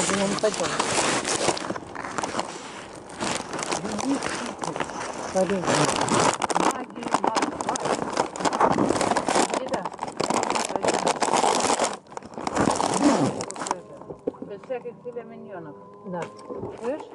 Пойдем, пойдем. Пойдем. Магии, магии. Еда. Без всяких филе миньонов. Да. Слышь?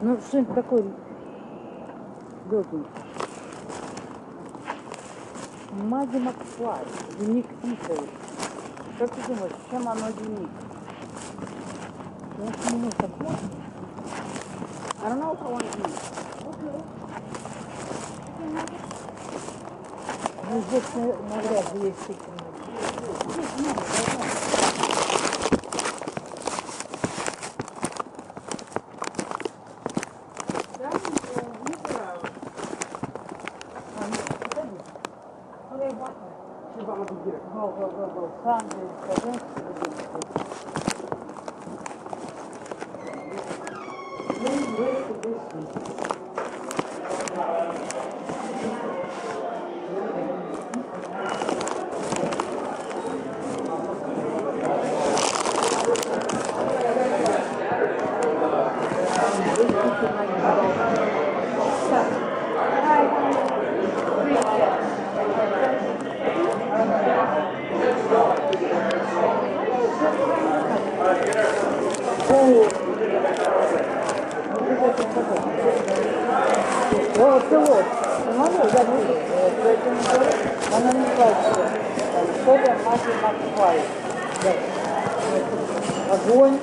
Ну, что-нибудь такое легенькое. Маги Макфлай, Денис Исович. Как ты думаешь, чем оно Денис? Я не так можно. I don't know if I want. Ну, здесь на- навряд ли есть chicken Go, Tam bir kadın Смотри, я не вижу. Она не плачет. Соля, мать и Макфлай. Огонь.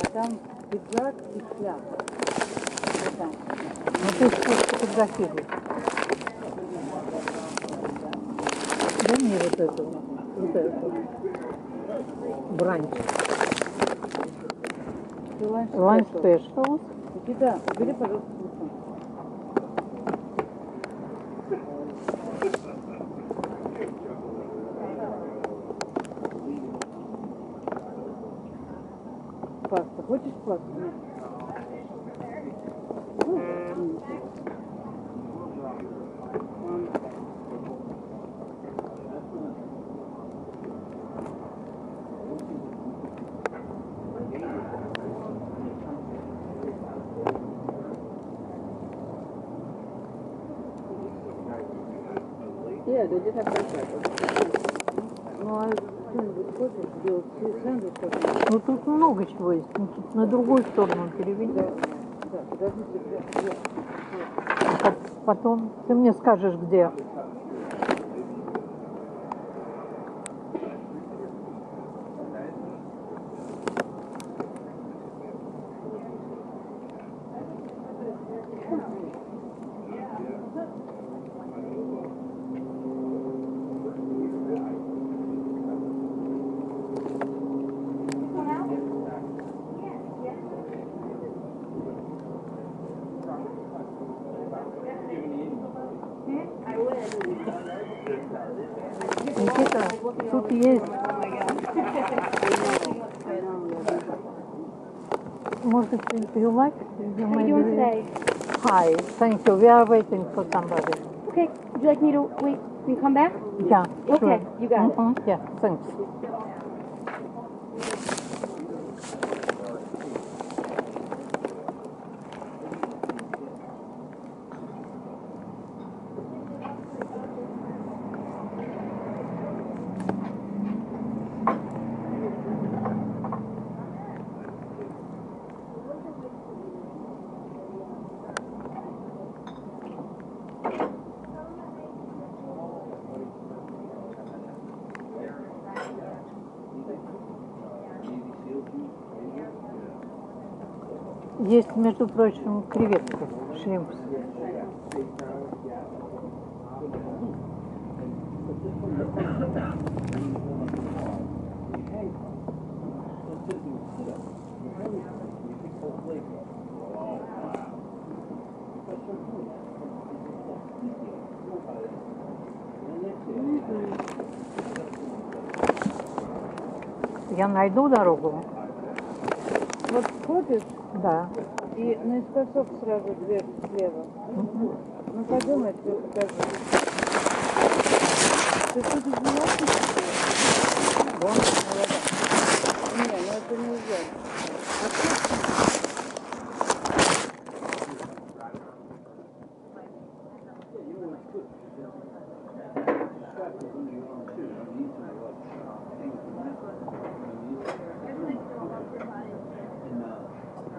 А там пиджак и шляпа. Вот там. Ну ты сфотографируй. Дай мне вот эту, вот эту. Бранч. Ланч спешл. Никита, убери, пожалуйста, телефон. Паста. Хочешь пасту? Нет. Ну, Have breakfast. Ну, а что-нибудь хочешь сделать? Сэндвич какой-нибудь? Ну, тут много чего есть. Ну, на другую сторону переведи. Да, я- А Потом ты мне скажешь, где. Do you like? You How you doing today? Hi, thank you. We are waiting for somebody. Okay, would you like me to wait and come back? Yeah, sure. Okay, you got it. Mhm, Yeah, thanks. Есть, между прочим, креветки, шримпс. Я найду дорогу? Вот ходишь Да. и наискосок сразу дверь слева. Ну подумай, тебе покажу. Ты тут Вон, Не, ну это нельзя.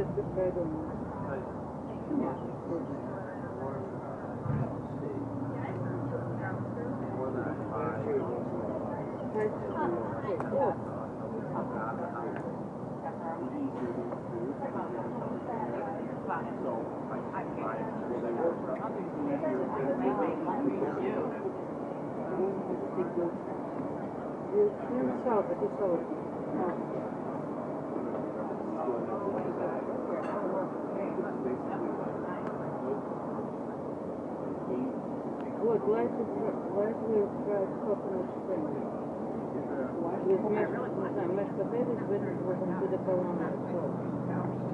You you. Look, last is last we tried coconut spring. With mixed, with mixed potatoes, with with the bologna sauce.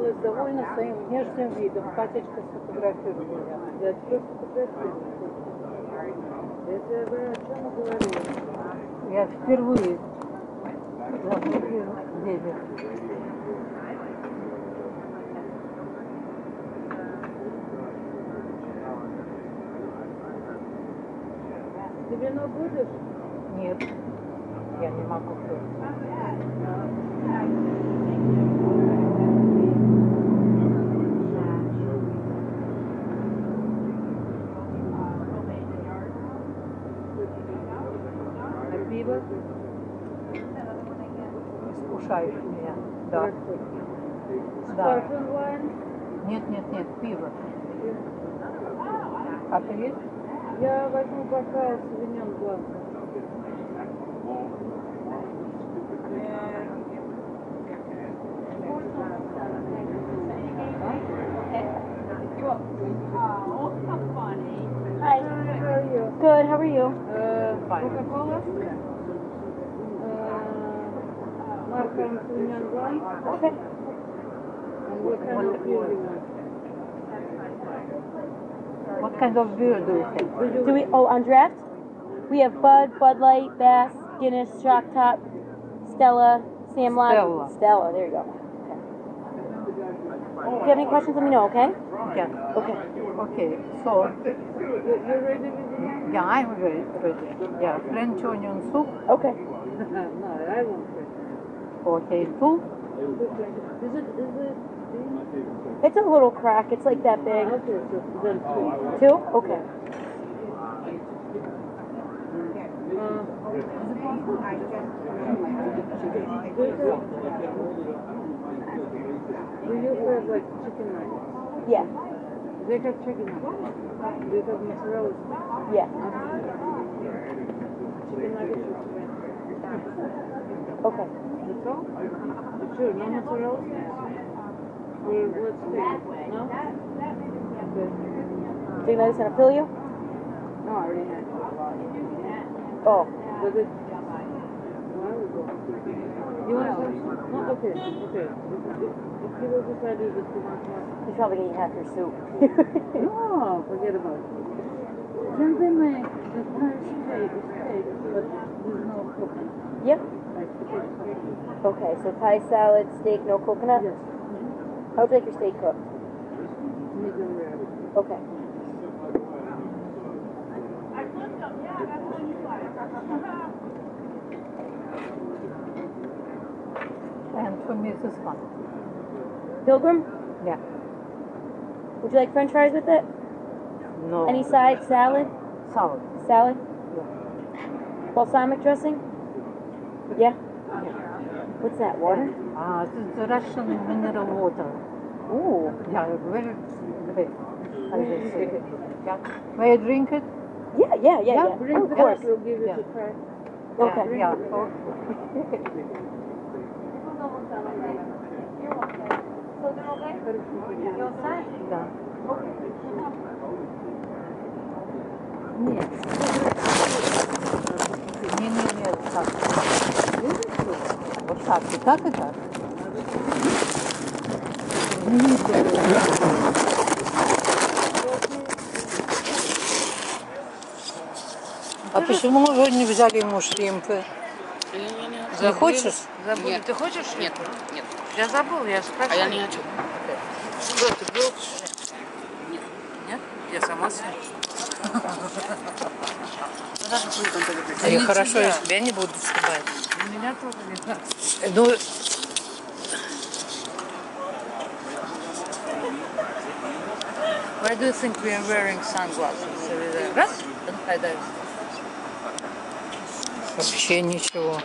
Осталась довольна своим внешним видом. Катечка сфотографирует меня. Я. Это я о чем впервые в деле. Ты вино будешь? Нет, я не могу пить. А пиво? Искушаешь меня. Да. Хорошо. Да. Sparkling wine? Нет, нет, нет, пиво. А ты есть? Я возьму пока Савиньон Бланк. Hi. How are you? Good. How are you? Uh, Coca-Cola? Uh, Marca Sauvignon Blanc? Okay. And what kind of beer do you want? What kind of beer do you have? Do we? Oh, on draft, we have Bud, Bud Light, Bass, Guinness, Shock Top, Stella, Sam. Stella. Stella. There you go. Okay. If you have any questions, let me know. Okay. Yeah. Okay. Okay. So, You, you ready with the yeah, I'm ready. ready. Yeah, French onion soup. Okay. No, I won't drink. Okay, two. Is it, is it? It's a little crack. It's like that big. Okay, so then two. Two? Okay. Uh, we used have like chicken nuggets. Yeah. They got chicken nuggets. They got mozzarella. Yeah. Chicken nuggets with chicken. Okay. That's all? Sure, no mozzarella? Well, let's take No? Good. So you gonna fill you? No, I already had it. Oh. Was it? Well, you want some? No, okay, okay. If, you will decide that you want more. He's probably gonna eat half your soup. No, forget about it. Can they make the Thai steak, steak, but there's no coconut? yep. Okay. So Thai salad, steak, no coconut. Yes, How would you like your steak cooked? medium rare. Okay. And for me, this one. Pilgrim, Yeah. would you like French fries with it? No. Any side salad? salad? Salad? Balsamic dressing? Yeah. What's that? Water? Ah, this is the Russian mineral water. Ooh. Yeah, very great. I will say. Yeah. May I drink it? Yeah, yeah, yeah, yeah. Bring Oh, of course. we'll give it Yeah. a try. Okay. Yeah. okay. Да. Нет. Не, не, нет, так. Вот так, и так, и так. А почему вы не взяли ему шримпы? Не хочешь? Забыл. Нет. Ты хочешь? Нет, нет. Я забыл, я спросила. А я не хочу. Что, ты был? Нет. Нет? Я сама съем. Ну, А я хорошо, я тебя не буду снимать. Меня тоже не надо. Ну, Why do you think we are wearing sunglasses? Раз, and вообще ничего.